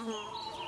à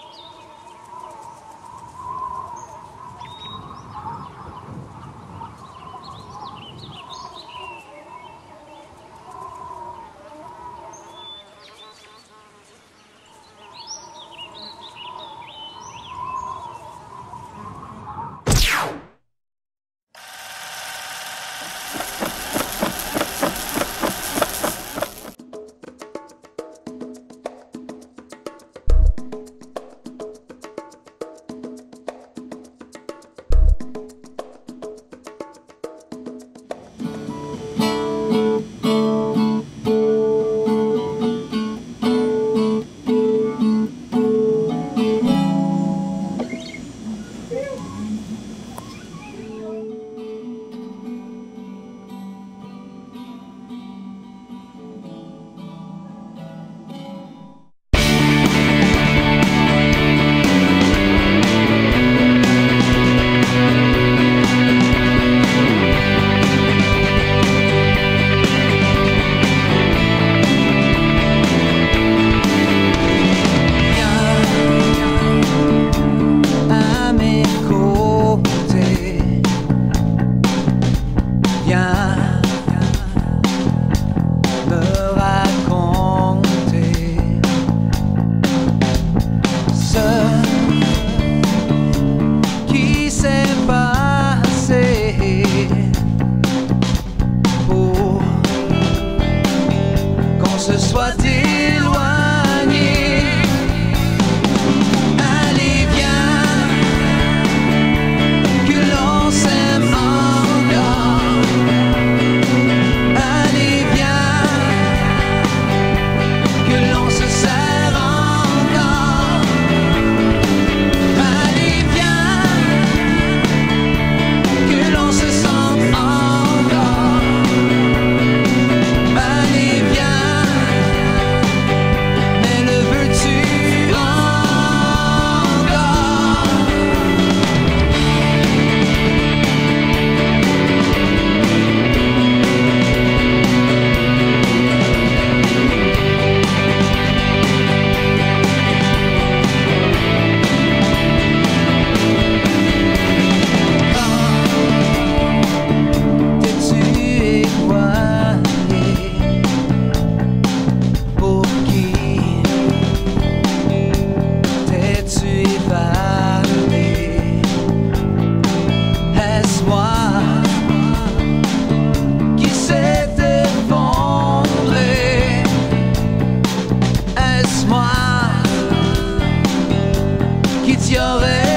your.